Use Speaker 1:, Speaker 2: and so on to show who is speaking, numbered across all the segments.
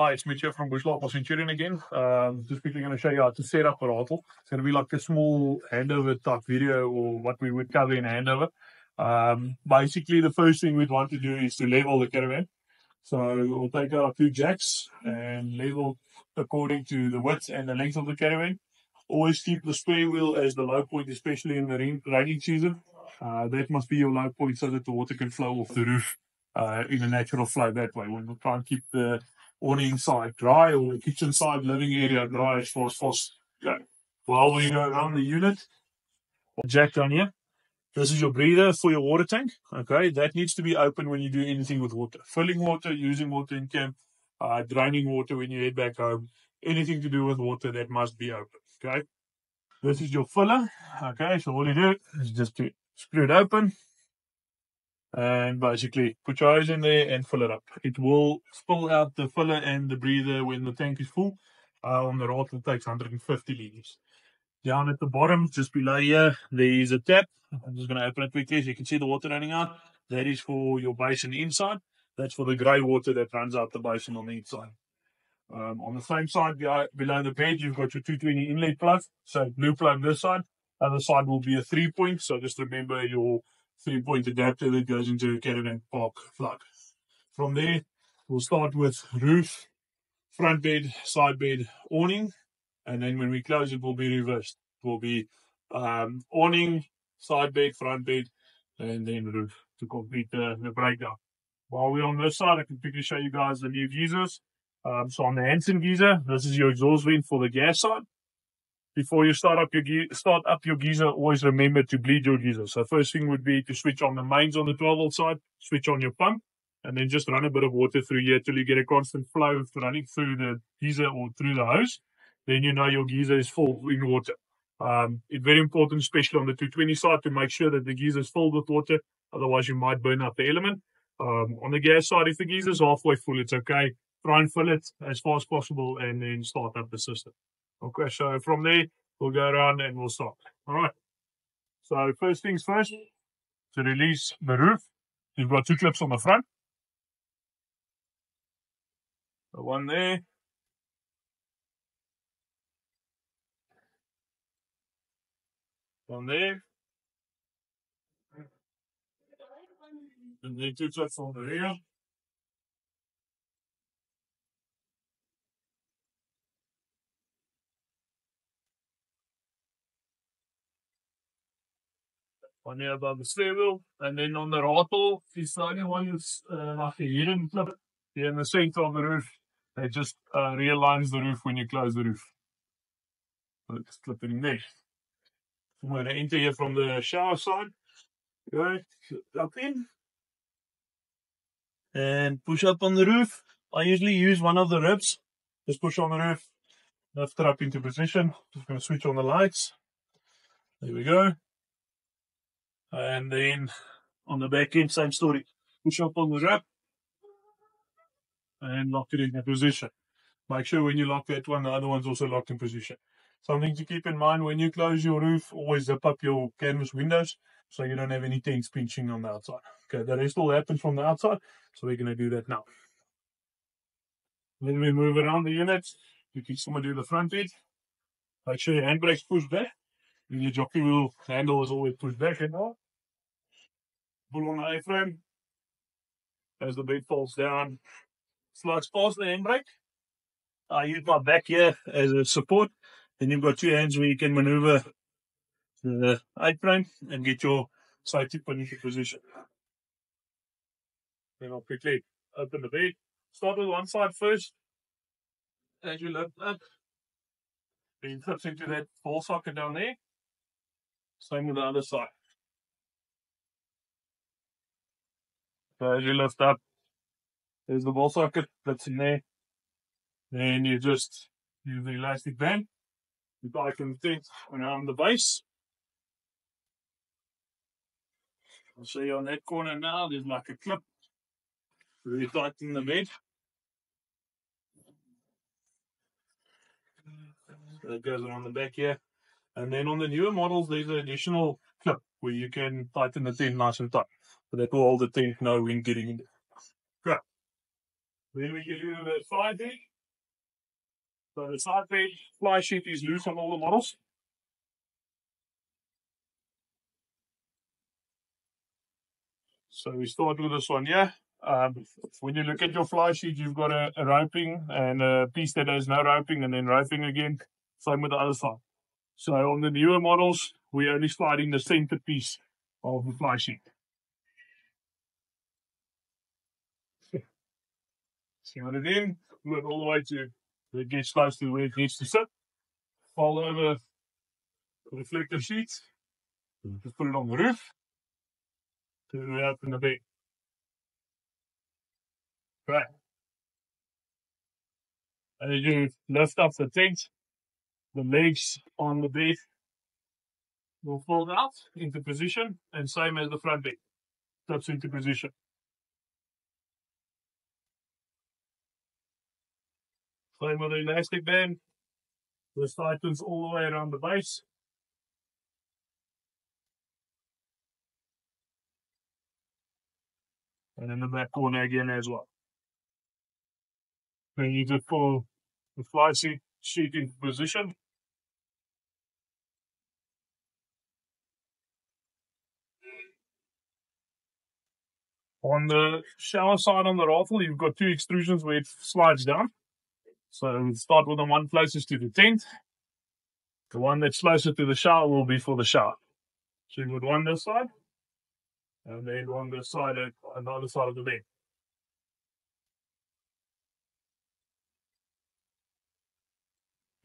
Speaker 1: Hi, it's Mitch from Bush Lapa Centurion again. Um, just quickly going to show you how to set up a Ratel. It's going to be like a small handover type video or what we would cover in handover. Um, basically, the first thing we'd want to do is to level the caravan. So we'll take out a few jacks and level according to the width and the length of the caravan. Always keep the spare wheel as the low point, especially in the rain, raining season. Uh, that must be your low point so that the water can flow off the roof uh, in a natural flow that way. We'll try and keep the awning side dry or the kitchen side living area dry as far as possible. Okay. While we go around the unit, jack down here. This is your breather for your water tank. Okay, that needs to be open when you do anything with water. Filling water, using water in camp, uh, draining water when you head back home. Anything to do with water that must be open. Okay. This is your filler. Okay, so all you do is just to screw it open and basically put your hose in there and fill it up. It will spill out the filler and the breather when the tank is full. Uh, on the Ratel it takes 150 liters. Down at the bottom, just below here, there is a tap. I'm just going to open it quickly so you can see the water running out. That is for your basin inside. That's for the grey water that runs out the basin on the inside. Um, on the same side below the bed, you've got your 220 inlet plug. So blue plug this side. Other side will be a three point. So just remember your three point adapter that goes into a caravan park plug. From there, we'll start with roof, front bed, side bed, awning. And then when we close it, will be reversed. It will be um, awning, side bed, front bed, and then roof to complete the, the breakdown. While we're on this side, I can quickly show you guys the new geysers. Um, so on the Hanson geyser, this is your exhaust vent for the gas side. Before you start up your ge- start up your geyser, always remember to bleed your geyser. So first thing would be to switch on the mains on the 12 volt side, switch on your pump, and then just run a bit of water through here till you get a constant flow of running through the geyser or through the hose. Then you know your geyser is full in water. Um, it's very important, especially on the 220 side, to make sure that the geyser is filled with water. Otherwise, you might burn up the element. Um, on the gas side, if the geyser is halfway full, it's okay. Try and fill it as far as possible and then start up the system. Okay, so from there, we'll go around and we'll start. All right. So first things first, to release the roof, you've got two clips on the front. The one there. One there. And then two clips on the rear. Above the stairwell, and then on the Ratel, is the only one that's uh, like a hidden in the center of the roof. It just uh, realigns the roof when you close the roof. So just clip it in there. I'm going to enter here from the shower side. Go up in and push up on the roof. I usually use one of the ribs. Just push on the roof, lift it up into position. Just going to switch on the lights. There we go. And then on the back end, same story. Push up on the wrap and lock it in a position. Make sure when you lock that one, the other one's also locked in position. Something to keep in mind when you close your roof, always zip up your canvas windows so you don't have any tanks pinching on the outside. Okay, the rest all happens from the outside, so we're going to do that now. Then we move around the unit. You can someone do the front bed. Make sure your handbrake's pushed back. And your jockey wheel handle is always pushed back and all pull on the A-frame. As the bed falls down, slides past the handbrake. I use my back here as a support. Then you've got two hands where you can maneuver the A-frame and get your safety pin into position. Then I'll quickly open the bed. Start with one side first. As you lift up, then clips into that ball socket down there. Same with the other side. As you lift up, there's the ball socket that's in there. Then you just use the elastic band. You tighten the tent around the base. I'll show you on that corner now, there's like a clip. Really tighten the bed. So it goes around the back here. And then on the newer models, there's an additional clip where you can tighten the tent nice and tight. So that will hold the tent know when getting in there. Then we get into the side bed. So the side bed fly sheet is loose on all the models. So we start with this one here. Um, when you look at your fly sheet, you've got a, a roping and a piece that has no roping and then roping again. Same with the other side. So on the newer models, we're only sliding the center piece of the fly sheet. Slide it in, it all the way to the gets close to where it needs to sit. Fold over the reflective sheet. Just put it on the roof. We open the bed. Right. And you lift up the tent, the legs on the bed will fold out into position and same as the front bed. Steps into position. Same with the elastic band. This tightens all the way around the base. And in the back corner again as well. Then you just pull the fly sheet, sheet into position. On the shower side on the Ratel, you've got two extrusions where it slides down. So we start with the one closest to the tent. The one that's closer to the shower will be for the shower. So you've got one this side, and then one this side on the other side of the bed.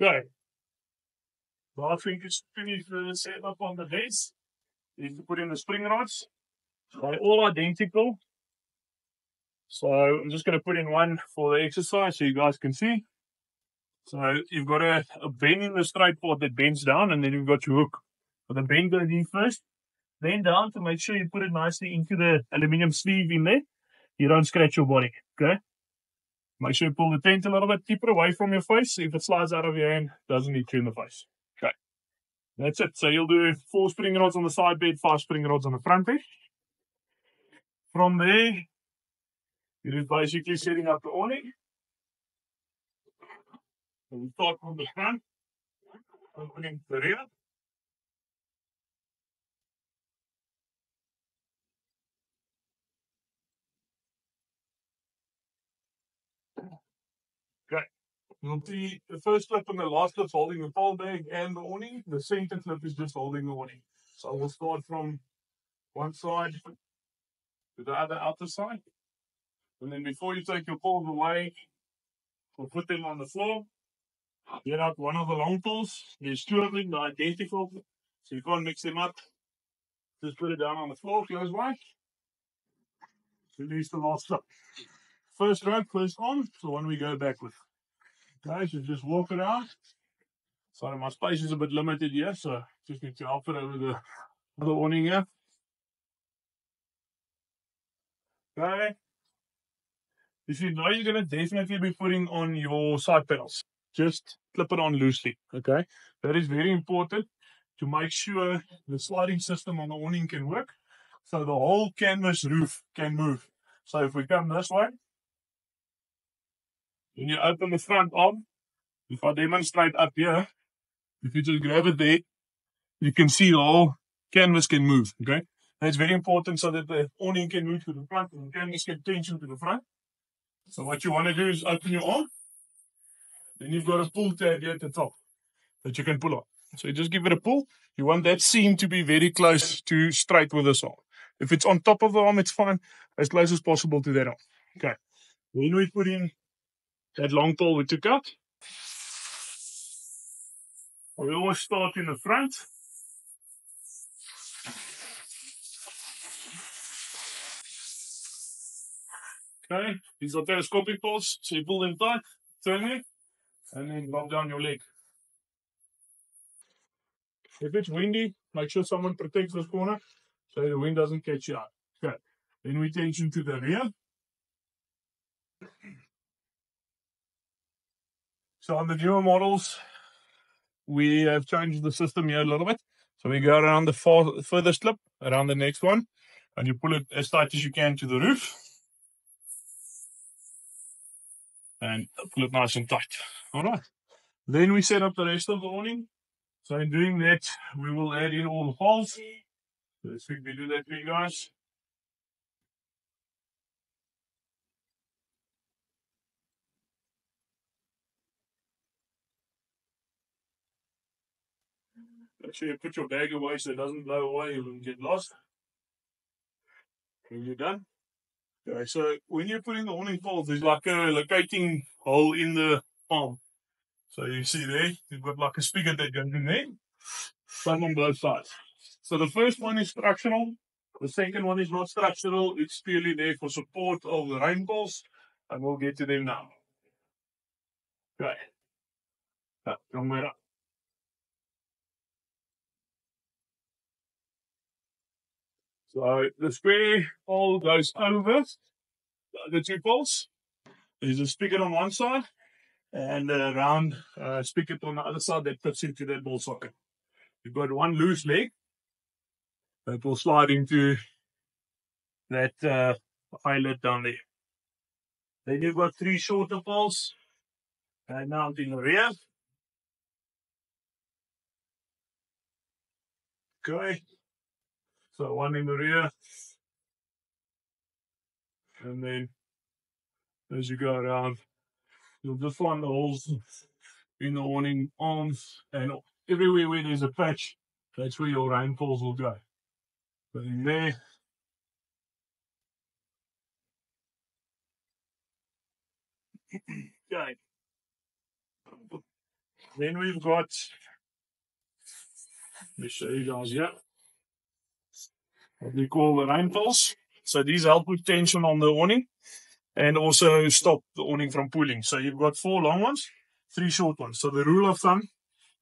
Speaker 1: Okay. Last thing is finish the setup on the base. Is to put in the spring rods. They're all identical. So I'm just going to put in one for the exercise so you guys can see. So you've got a, a bend in the straight part that bends down and then you've got your hook. So the bend goes in first, then down to make sure you put it nicely into the aluminium sleeve in there. You don't scratch your body, okay? Make sure you pull the tent a little bit, keep it away from your face. If it slides out of your hand, doesn't hit you in the face. Okay. That's it. So you'll do four spring rods on the side bed, five spring rods on the front bed. From there, it is basically setting up the awning. So we start from the front, opening the rear. Okay. You'll see the first clip and the last clip holding the pole bag and the awning. The center clip is just holding the awning. So we'll start from one side to the other outer side. And then before you take your poles away, we'll put them on the floor. Get out one of the long poles. There's two of them, they're identical. So you can't mix them up. Just put it down on the floor, close by. Release the last step. First rope, first on, so one we go back with. Okay, so just walk it out. Sorry, my space is a bit limited here, so just need to help it over the other awning here. Okay. You know you're going to definitely be putting on your side panels, just clip it on loosely. Okay. That is very important to make sure the sliding system on the awning can work. So the whole canvas roof can move. So if we come this way, when you open the front arm, if I demonstrate up here, if you just grab it there, you can see the whole canvas can move. Okay. That's very important so that the awning can move to the front and the canvas can tension to the front. So what you want to do is open your arm. Then you've got a pull tab here at the top that you can pull on. So you just give it a pull. You want that seam to be very close to straight with this arm. If it's on top of the arm, it's fine. As close as possible to that arm. Okay. Then we put in that long pole we took out. We always start in the front. Okay, these are telescopic poles, so you pull them tight, turn it, and then drop down your leg. If it's windy, make sure someone protects this corner so the wind doesn't catch you out. Okay, then we tension to the rear. So on the newer models, we have changed the system here a little bit. So we go around the far, furthest clip, around the next one, and you pull it as tight as you can to the roof. And pull it nice and tight. All right. Then we set up the rest of the awning. So in doing that, we will add in all the poles. Let's quickly do that for you guys. Make sure you put your bag away so it doesn't blow away and get lost. When you're done. Okay, so when you're putting the awning poles, there's like a locating hole in the palm. So you see there, you've got like a spigot that goes in there. Some on both sides. So the first one is structural. The second one is not structural. It's purely there for support of the rain poles. And we'll get to them now. Okay. Yeah, come right up. So the square pole goes over the two poles. There's a spigot on one side and a round uh, spigot on the other side that fits into that ball socket. You've got one loose leg that will slide into that uh, eyelet down there. Then you've got three shorter poles and mount in the rear. Okay. So one in the rear. And then as you go around, you'll just find the holes in the awning arms and everywhere where there's a patch, that's where your rainfalls will go. But in there, okay. Then we've got, let me show you guys what we call the rain poles. So these help with tension on the awning and also stop the awning from pulling. So you've got four long ones, three short ones. So the rule of thumb,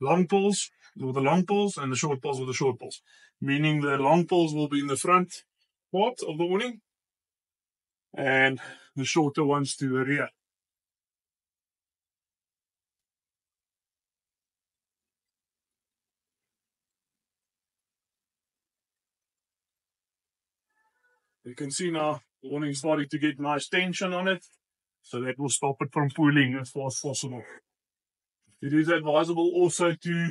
Speaker 1: long poles with the long poles and the short poles with the short poles. Meaning the long poles will be in the front part of the awning and the shorter ones to the rear. You can see now the awning starting to get nice tension on it. So that will stop it from pulling as far as possible. It is advisable also to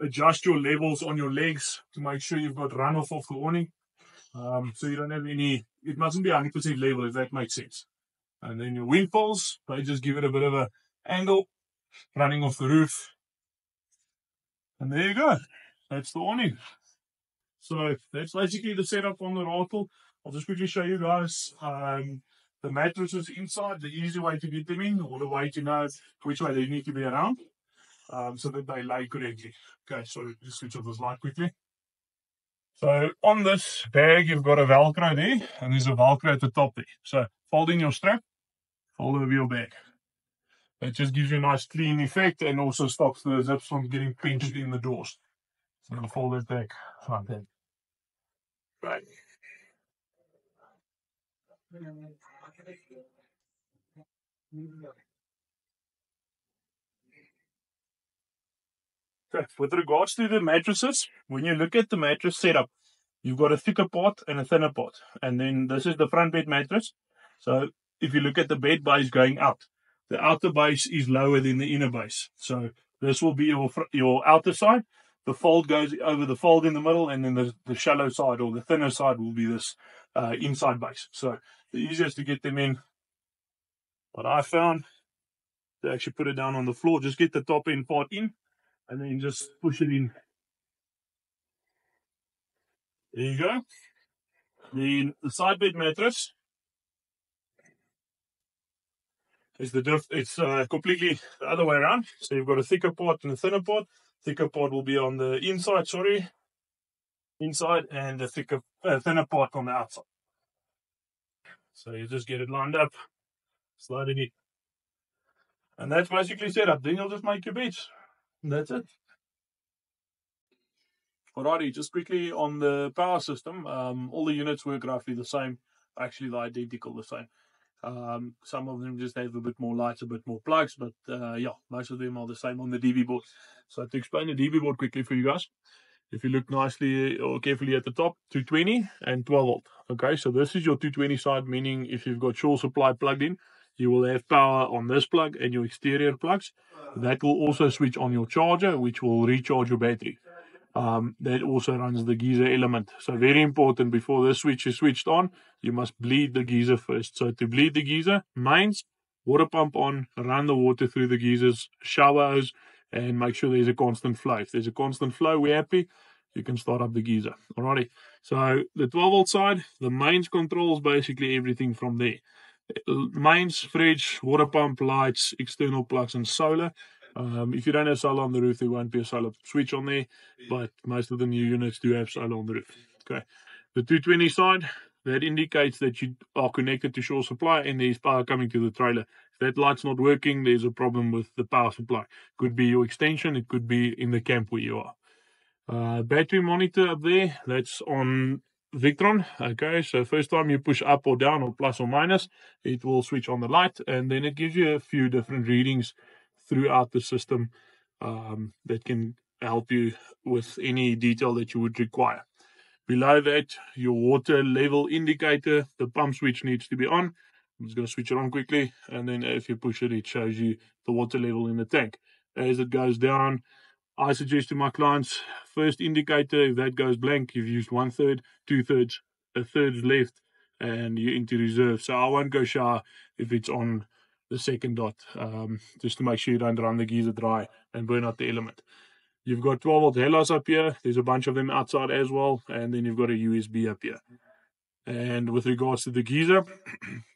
Speaker 1: adjust your levels on your legs to make sure you've got runoff off the awning. Um, so you don't have any, it mustn't be 100% level if that makes sense. And then your wind poles, they just give it a bit of an angle running off the roof. And there you go. That's the awning. So that's basically the setup on the Ratel. I'll just quickly show you guys um, the mattresses inside, the easy way to get them in, or the way to know which way they need to be around, um, so that they lay correctly. Okay, so just switch off this light quickly. So on this bag, you've got a Velcro there, and there's a Velcro at the top there. So fold in your strap, fold over your bag. It just gives you a nice clean effect and also stops the zips from getting pinched in the doors. So I'll fold it back like that. Right. With regards to the mattresses, when you look at the mattress setup, you've got a thicker part and a thinner part. And then this is the front bed mattress. So if you look at the bed base going out, the outer base is lower than the inner base. So this will be your your outer side. The fold goes over the fold in the middle, and then the, the shallow side or the thinner side will be this uh, inside base. So the easiest to get them in, what I found, to actually put it down on the floor, just get the top end part in, and then just push it in. There you go. Then the side bed mattress is the diff. It's uh, completely the other way around. So you've got a thicker part and a thinner part. Thicker part will be on the inside. Sorry, inside, and the thicker, uh, thinner part on the outside. So you just get it lined up, slide it in, and that's basically set up. Then you'll just make your beds. That's it. Alrighty, just quickly on the power system, um, all the units work roughly the same. Actually, they're identical, the same. Um, some of them just have a bit more lights, a bit more plugs, but uh, yeah, most of them are the same on the DB board. So to explain the DB board quickly for you guys, if you look nicely or carefully at the top, 220 and 12 volt. Okay, so this is your 220 side, meaning if you've got shore supply plugged in, you will have power on this plug and your exterior plugs. That will also switch on your charger, which will recharge your battery. Um, that also runs the geyser element. So very important before this switch is switched on, you must bleed the geyser first. So to bleed the geyser, mains, water pump on, run the water through the geysers, shower and make sure there's a constant flow. If there's a constant flow, we're happy. You can start up the geyser. Alrighty. So the 12 volt side, the mains controls basically everything from there. Mains, fridge, water pump, lights, external plugs, and solar. Um, if you don't have solar on the roof, there won't be a solar switch on there, but most of the new units do have solar on the roof. Okay. The 220 side, that indicates that you are connected to shore supply and there's power coming to the trailer. If that light's not working, there's a problem with the power supply. Could be your extension, it could be in the camp where you are. Uh, battery monitor up there, that's on Victron. Okay, so first time you push up or down or plus or minus, it will switch on the light and then it gives you a few different readings throughout the system um, that can help you with any detail that you would require. Below that, your water level indicator, the pump switch needs to be on. I'm just going to switch it on quickly, and then if you push it, it shows you the water level in the tank. As it goes down, I suggest to my clients, first indicator, if that goes blank, you've used one third, two thirds, a third left, and you're into reserve. So I won't go shower if it's on the second dot, um, just to make sure you don't run the geyser dry and burn out the element. You've got 12 volt Hellas up here. There's a bunch of them outside as well. And then you've got a USB up here. And with regards to the geyser,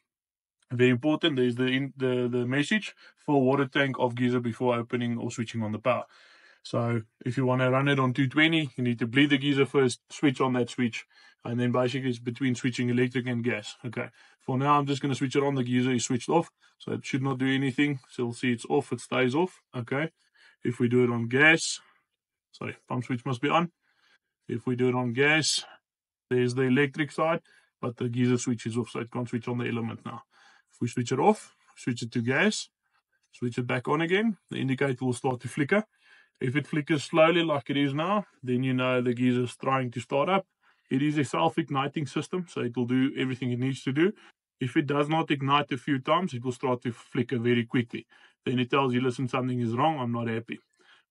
Speaker 1: very important, there's the, in, the, the message for water tank of geyser before opening or switching on the power. So if you want to run it on 220, you need to bleed the geyser first, switch on that switch, and then basically it's between switching electric and gas. Okay. For now, I'm just going to switch it on. The geyser is switched off, so it should not do anything. So you'll see it's off, it stays off. Okay. If we do it on gas, sorry, pump switch must be on. If we do it on gas, there's the electric side, but the geyser switch is off, so it can't switch on the element now. If we switch it off, switch it to gas, switch it back on again, the indicator will start to flicker. If it flickers slowly like it is now, then you know the geyser is trying to start up. It is a self-igniting system, so it will do everything it needs to do. If it does not ignite a few times, it will start to flicker very quickly. Then it tells you, listen, something is wrong, I'm not happy.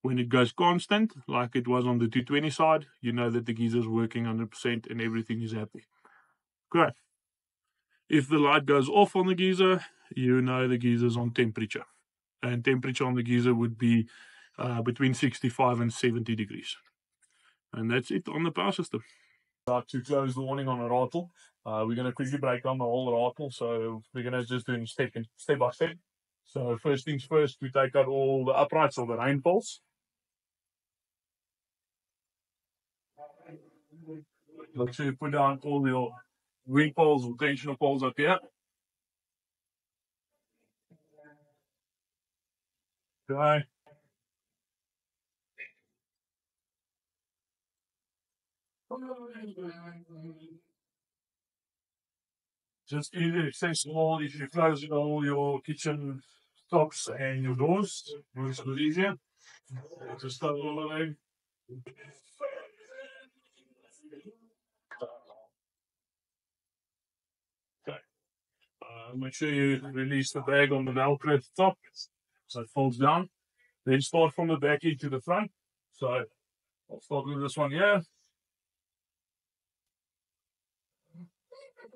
Speaker 1: When it goes constant, like it was on the 220 side, you know that the geyser is working 100% and everything is happy. Great. If the light goes off on the geyser, you know the geyser is on temperature. And temperature on the geyser would be uh, between 65 and 70 degrees. And that's it on the power system. Uh, to close the warning on a Ratel, uh, we're going to quickly break down the whole Ratel. So we're going to just do step, in, step by step. So first things first, we take out all the uprights of the rain poles. Make sure you put down all your wing poles or tensioner poles up here. Okay. Just easy accessible if you close all your kitchen tops and your doors. Makes it easier. Just start all the. Okay. Uh, make sure you release the bag on the Velcro top so it folds down. Then start from the back end to the front. So I'll start with this one here.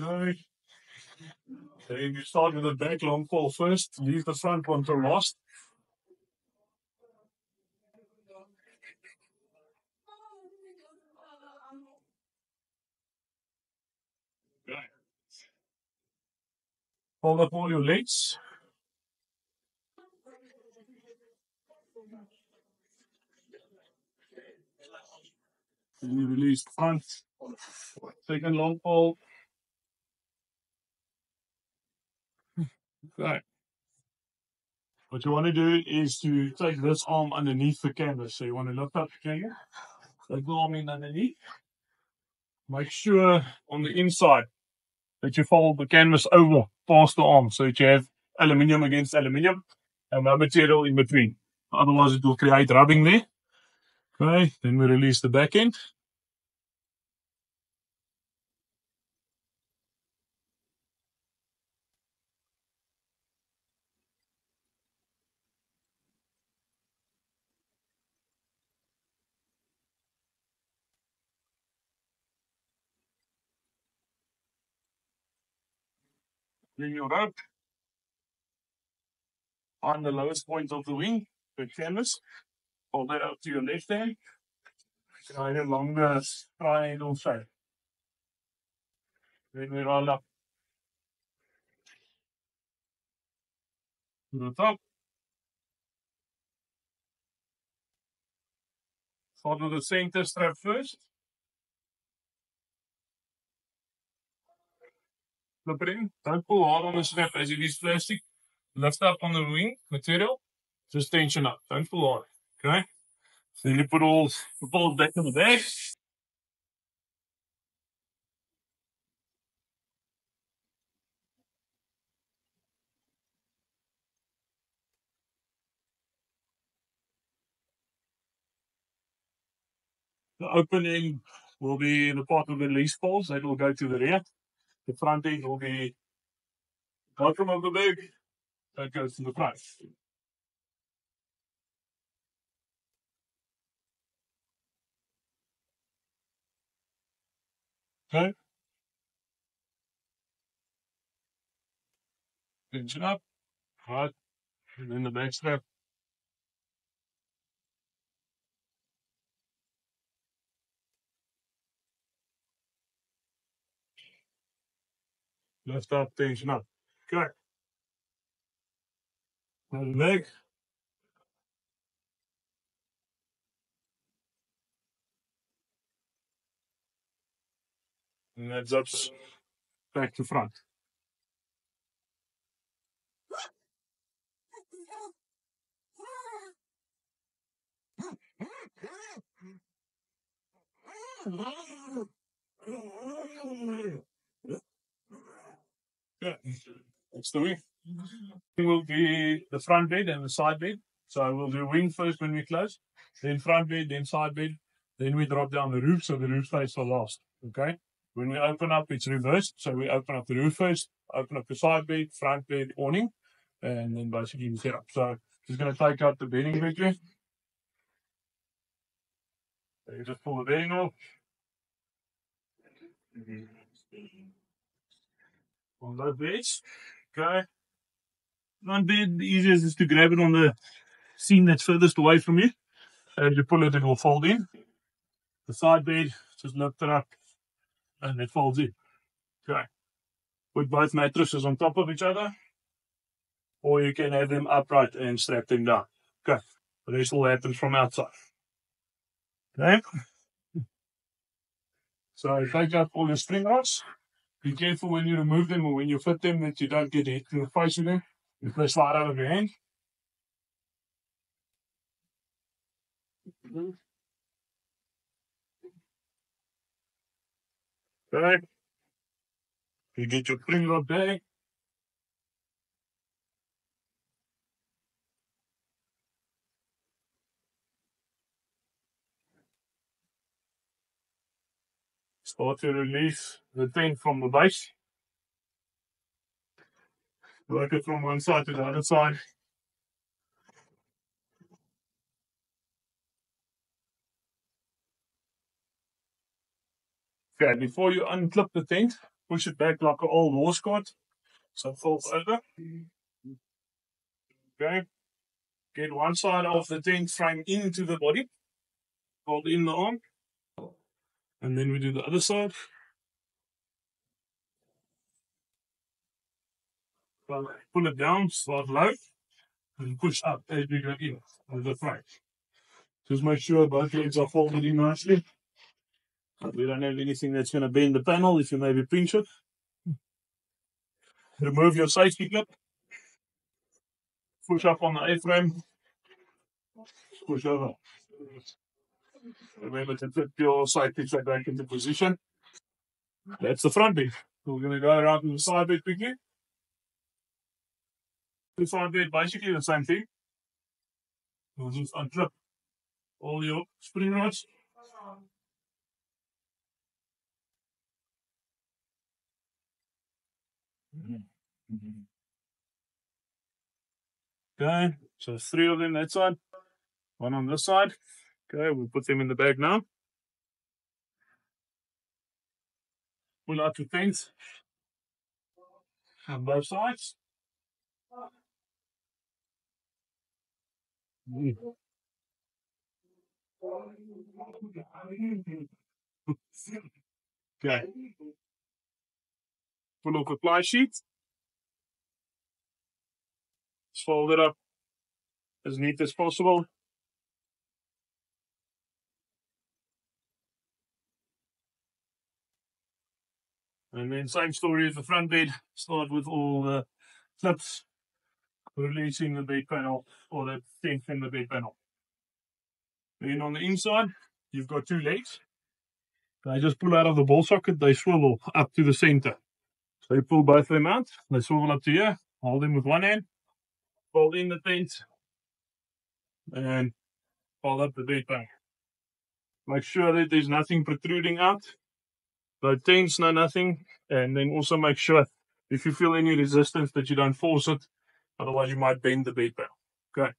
Speaker 1: Okay. Then you start with the back long pole first, leave the front one to last. Hold up all your legs. You release front. Second long pole. Okay. What you want to do is to take this arm underneath the canvas. So you want to lift up the canvas, take the arm in underneath. Make sure on the inside that you fold the canvas over past the arm so that you have aluminium against aluminium and no material in between. Otherwise it will create rubbing there. Okay, then we release the back end. Bring your rope on the lowest point of the wing, the canvas. Hold that up to your left hand. Try it along the uh, triangle shape. Then we roll up to the top. Follow the center strap first. Flip it in. Don't pull hard on the strap as it is plastic. Lift up on the wing material. Just tension up. Don't pull hard. Okay? So you put all the balls back in the bag. The opening will be in the part of the lease poles that will go to the rear. The front end will be bottom of the bag that goes to the front. Okay. It up. Right. And then the back strap. Lift up, tension up. Good. Now the leg. And that zips back to front. Good. That's the wing. Will be the front bed and the side bed. So we'll do wing first when we close, then front bed, then side bed, then we drop down the roof so the roof stays for last. Okay. When we open up, it's reversed. So we open up the roof first, open up the side bed, front bed, awning, and then basically we set up. So just going to take out the bedding quickly. You just pull the bedding off. On both beds. Okay. One bed, the easiest is to grab it on the seam that's furthest away from you. And you pull it, it will fold in. The side bed, just lift it up and it folds in. Okay. Put both mattresses on top of each other. Or you can have them upright and strap them down. Okay. But this all happens from outside. Okay. So take out all your spring rods. Be careful when you remove them or when you fit them that you don't get hit in the face with them. If they slide out of your hand. Mm-hmm. Okay. You get your spring rod bag. Start to release the tent from the base. Work it from one side to the other side. Okay, before you unclip the tent, push it back like an old horse cart. So it falls over. Okay. Get one side of the tent frame into the body. Hold in the arm. And then we do the other side. Pull it down, start low, and push up as you go in with the frame. Just make sure both legs are folded in nicely. We don't have anything that's going to bend the panel if you maybe pinch it. Remove your safety clip. Push up on the A-frame. Push over. Remember to flip your safety clip back into position. That's the front bit. We're going to go around to the side bed quickly. The side bed, basically the same thing. We'll just unclip all your spring rods. Mm-hmm. Mm-hmm. Okay, so three of them that side, one on this side. Okay, we'll put them in the bag now. Pull out your fence on both sides. Mm. okay. Pull off the fly sheet. Just fold it up as neat as possible. And then same story as the front bed. Start with all the clips, releasing the bed panel or the tent in the bed panel. Then on the inside, you've got two legs. They just pull out of the ball socket, they swivel up to the center. So you pull both of them out, they swivel up to here, hold them with one hand, fold in the tent, and fold up the bed panel. Make sure that there's nothing protruding out. No tents, no nothing. And then also make sure if you feel any resistance that you don't force it. Otherwise you might bend the bed panel. Okay.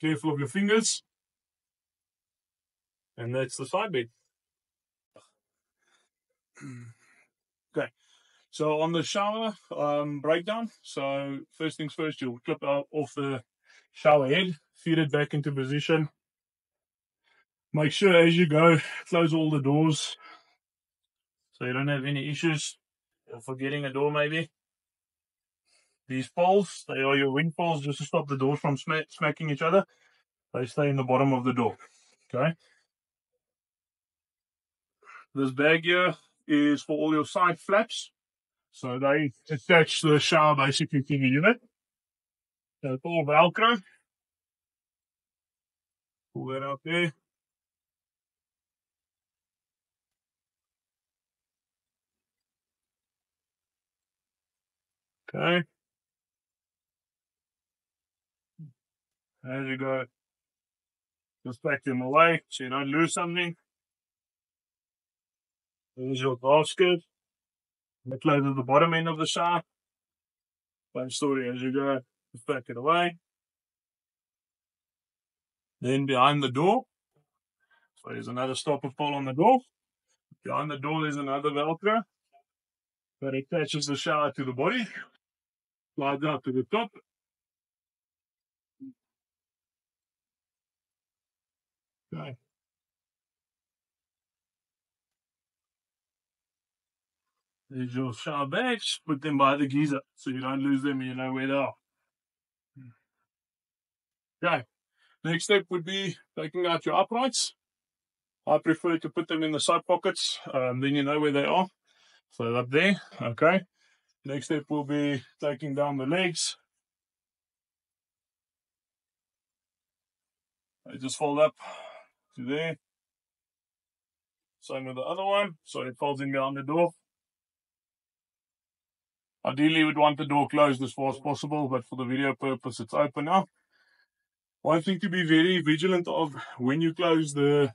Speaker 1: Careful of your fingers. And that's the side bed. okay. So on the shower um, breakdown, so first things first, you'll clip out off the shower head, feed it back into position. Make sure as you go, close all the doors so you don't have any issues forgetting a door maybe. These poles, they are your wind poles just to stop the doors from sm smacking each other. They stay in the bottom of the door. Okay. This bag here is for all your side flaps. So they attach the shower basically to the unit. So it's all Velcro. Pull that out there. Okay. As you go, just back them away so you don't lose something. There's your basket. That closes the bottom end of the shaft. Same story as you go, back it away. Then behind the door, so there's another stopper pole on the door. Behind the door, there's another Velcro that attaches the shower to the body, slides out to the top. Okay. There's your bags. Put them by the geyser so you don't lose them and you know where they are. Okay. Next step would be taking out your uprights. I prefer to put them in the side pockets. Um, then you know where they are. So up there. Okay. Next step will be taking down the legs. I just fold up to there. Same with the other one. So it folds in behind the door. Ideally, we'd want the door closed as far as possible, but for the video purpose, it's open now. One thing to be very vigilant of when you close the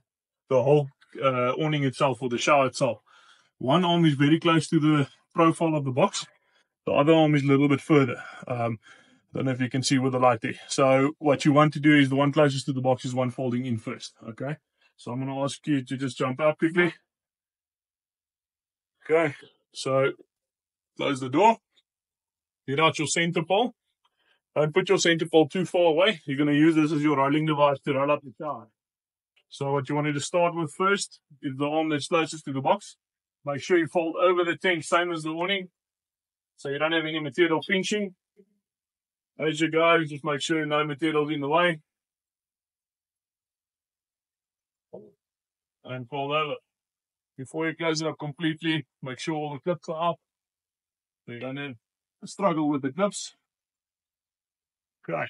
Speaker 1: the whole uh, awning itself or the shower itself. One arm is very close to the profile of the box. The other arm is a little bit further. Um, don't know if you can see with the light there. So what you want to do is the one closest to the box is one folding in first. Okay. So I'm going to ask you to just jump out quickly. Okay. So close the door. Get out your center pole. Don't put your center pole too far away. You're going to use this as your rolling device to roll up the shower. So what you want to start with first is the arm that's closest to the box. Make sure you fold over the tent, same as the awning, so you don't have any material pinching. As you go, just make sure no material's in the way. And fold over. Before you close it up completely, make sure all the clips are up. Don't then struggle with the clips. Okay.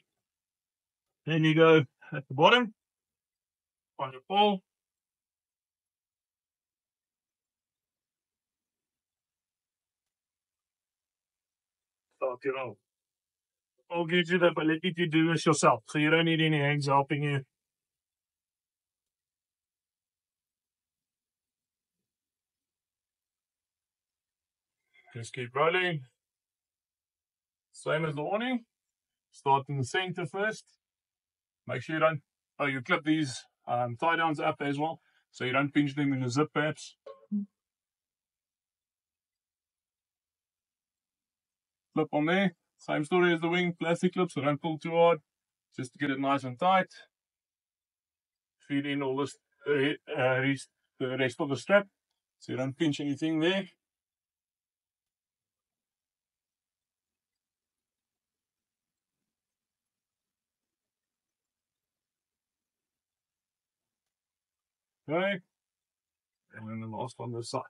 Speaker 1: Then you go at the bottom, on your pole. Start your own. All gives you the ability to do this yourself, so you don't need any hands helping you. Just keep rolling. Same as the awning. Start in the center first. Make sure you don't, oh, you clip these um, tie downs up as well, so you don't pinch them in the zip perhaps. Clip on there. Same story as the wing, plastic clip, so don't pull too hard, just to get it nice and tight. Feed in all this, uh, uh, the rest of the strap, so you don't pinch anything there. Okay. And then the last on this side.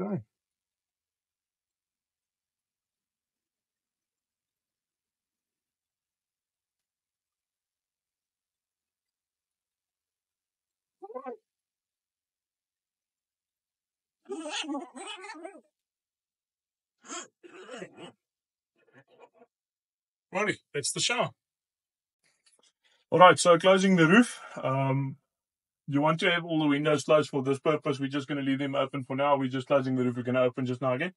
Speaker 1: Okay. Righty, that's the shower. All right, so closing the roof. Um, you want to have all the windows closed for this purpose. We're just going to leave them open for now. We're just closing the roof. We're going to open just now again.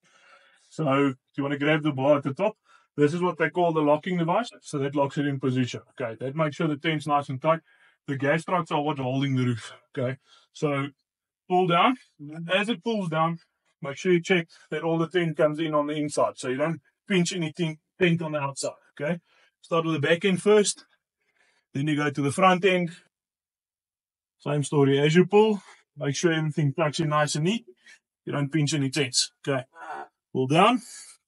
Speaker 1: So you want to grab the bar at the top. This is what they call the locking device. So that locks it in position. Okay, that makes sure the tent's nice and tight. The gas struts are what's holding the roof. Okay, so pull down. As it pulls down, make sure you check that all the tent comes in on the inside. So you don't pinch anything tent on the outside. Okay, start with the back end first. Then you go to the front end. Same story as you pull. Make sure everything plugs in nice and neat. You don't pinch any tents. Okay. Pull down.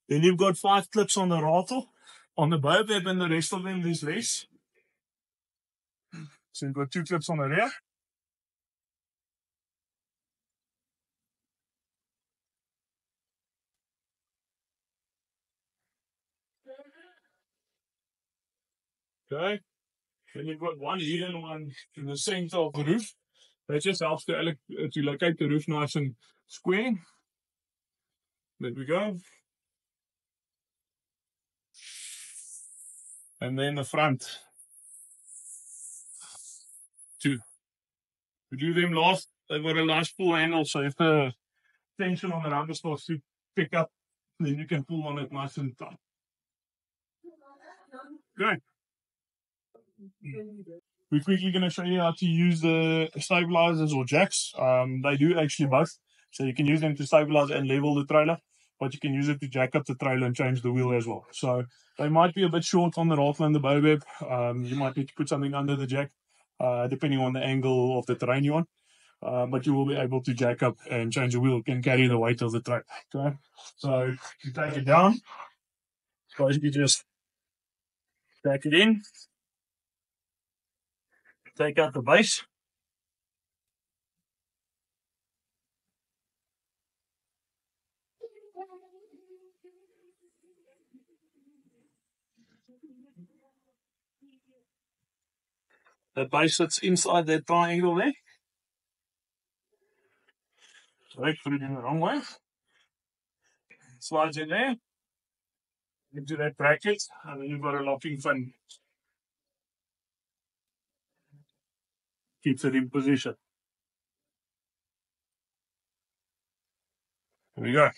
Speaker 1: Then you've got five clips on the rattle. On the baobab and the rest of them, there's less. So you've got two clips on the rear. Okay. Then you've got one hidden one in the center of the roof. That just helps to, uh, to locate the roof nice and square. There we go. And then the front. Two. We do them last. They've got a nice full handle, so if the tension on the rubber starts to pick up, then you can pull on it nice and tight. Good. We're quickly going to show you how to use the stabilizers or jacks. Um, they do actually both. So you can use them to stabilize and level the trailer, but you can use it to jack up the trailer and change the wheel as well. So they might be a bit short on the Ratel and the baobab. Um, you might need to put something under the jack, uh, depending on the angle of the terrain you're on. Uh, but you will be able to jack up and change the wheel and carry the weight of the trailer. Okay, so you take it down. You just back it in, take out the base. The base that's inside that triangle there. So I put it in the wrong way. Slides in there. Into that bracket, and then you've got a locking fin keeps it in position. There we go.